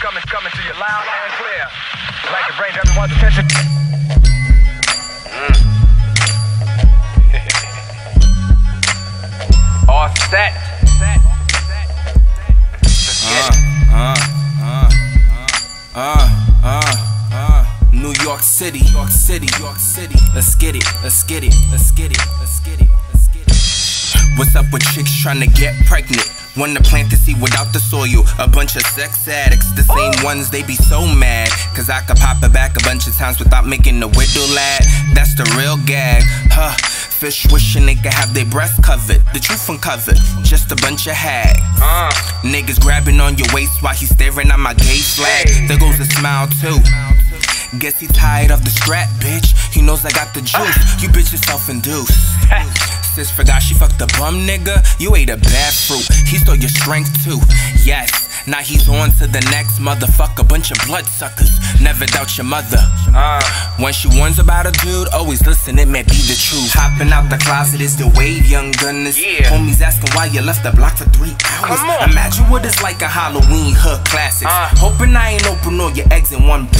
Coming, coming to you loud and clear. Like to bring everyone's attention. Mm. All set. Let's get it. New York City, York City, York City. Let's get it, let's get it, let's get it, let's get it, let's get it. What's up with chicks trying to get pregnant? Wanna plant the seed without the soil. A bunch of sex addicts, the same ones they be so mad. Cause I could pop it back a bunch of times without making a widow lad. That's the real gag, huh? Fish wishing they could have their breasts covered. The truth uncovered, just a bunch of hags. Uh, Niggas grabbing on your waist while he's staring at my gay flag. Hey. There goes a smile too. Guess he tired of the strap, bitch. He knows I got the juice. You bitches self-induced. Sis forgot she fucked the bum nigga. You ate a bad fruit. He stole your strength too. Yes. Now he's on to the next motherfucker. Bunch of bloodsuckers. Never doubt your mother. uh, When she warns about a dude, always listen, it may be the truth. Hopping out the closet is the wave, young gunners. Yeah. Homies asking why you left the block for three hours. Imagine what it's like a Halloween hood classic. Uh. Hoping I ain't open all your eggs in one basket.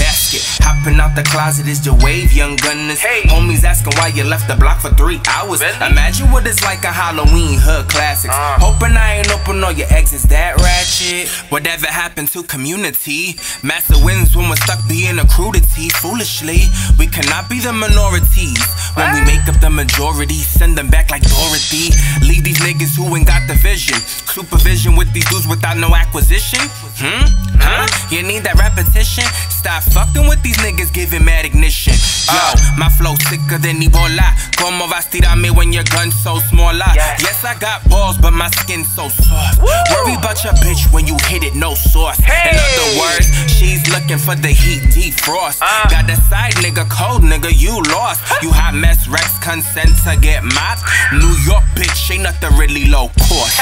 Hopping out the closet is the wave, young gunners. Hey. Homies asking why you left the block for three hours. Really? Imagine what it's like a Halloween hood classics. Uh. Hoping I ain't open all your is that ratchet? Whatever happened to community? Massive wins when we're stuck being a crudity. Foolishly, we cannot be the minorities. When we make up the majority, send them back like Dorothy. Leave these niggas who ain't got the vision. Supervision with these dudes without no acquisition. Hmm? Huh? You need that repetition? Stop fucking with these niggas giving mad ignition. Yo, my flow sicker than Ebola. Como vas tirarme when your gun's so small? Yes. Yes, I got balls, but my skin's so soft. Worry about your bitch when you hit it, no sauce. In other words, she's looking for the heat defrost. Uh. Got the side nigga, cold nigga, you lost. You hot mess, Rex consent to get mopped. New York bitch, ain't nothing really low cost.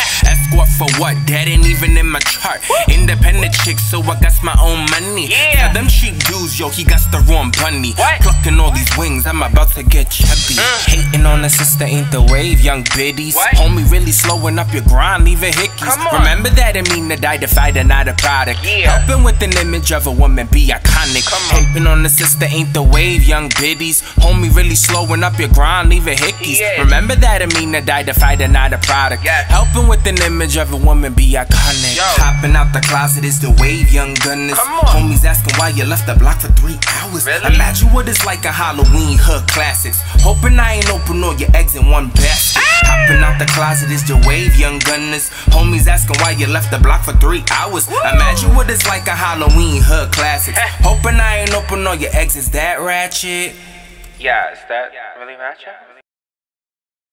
For what? That ain't even in my chart. Independent chick, so I got my own money. Yeah. Them cheap dudes, yo, he got the wrong bunny. What? Plucking all these wings, I'm about to get chubby. Uh. Hating on the sister ain't the wave, young biddies. What? Homie really slowing up your grind, leaving hickeys. Remember that it mean to die to fight and not a product. Yeah. Helping with an image of a woman be iconic. Come on. Hating on the sister ain't the wave, young biddies. Homie really slowing up your grind, leaving hickeys. Yeah. Remember that it mean to die to fight and not a product. Yes. Helping with an image of a woman be iconic. Yo. Hopping out the closet is the wave, young gunners. Homies asking why you left the block for three hours. Really? Imagine what it's like a Halloween hood classics. Hoping I ain't open all your eggs in one basket. Ah! Hopping out the closet is the wave, young gunners. Homies asking why you left the block for three hours. Imagine what it's like a Halloween hood classics. Hoping I ain't open all your eggs, is that ratchet? yeah, is that really ratchet?